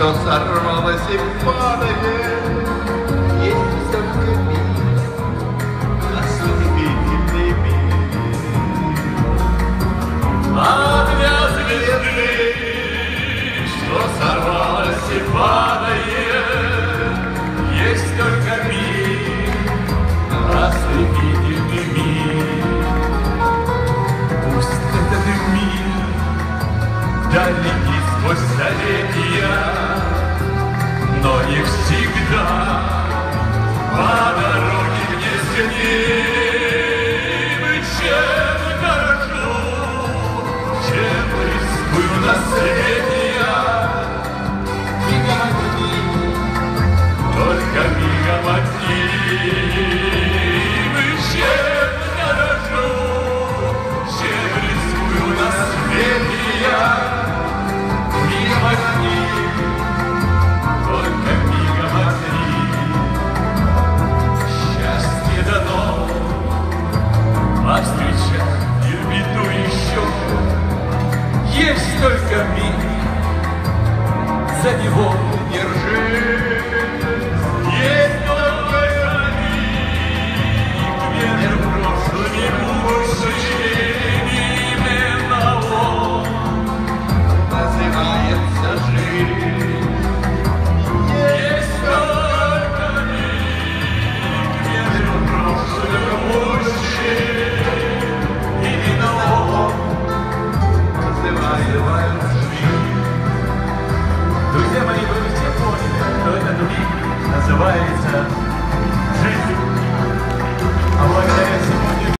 что сорвалось и падает, есть только миг, ослепительный миг. А для звезды, что сорвалось и падает, мгновения, но не всегда по дороге мне с ним. Чем дорожу, чем рискую наследие. только миг за него держись.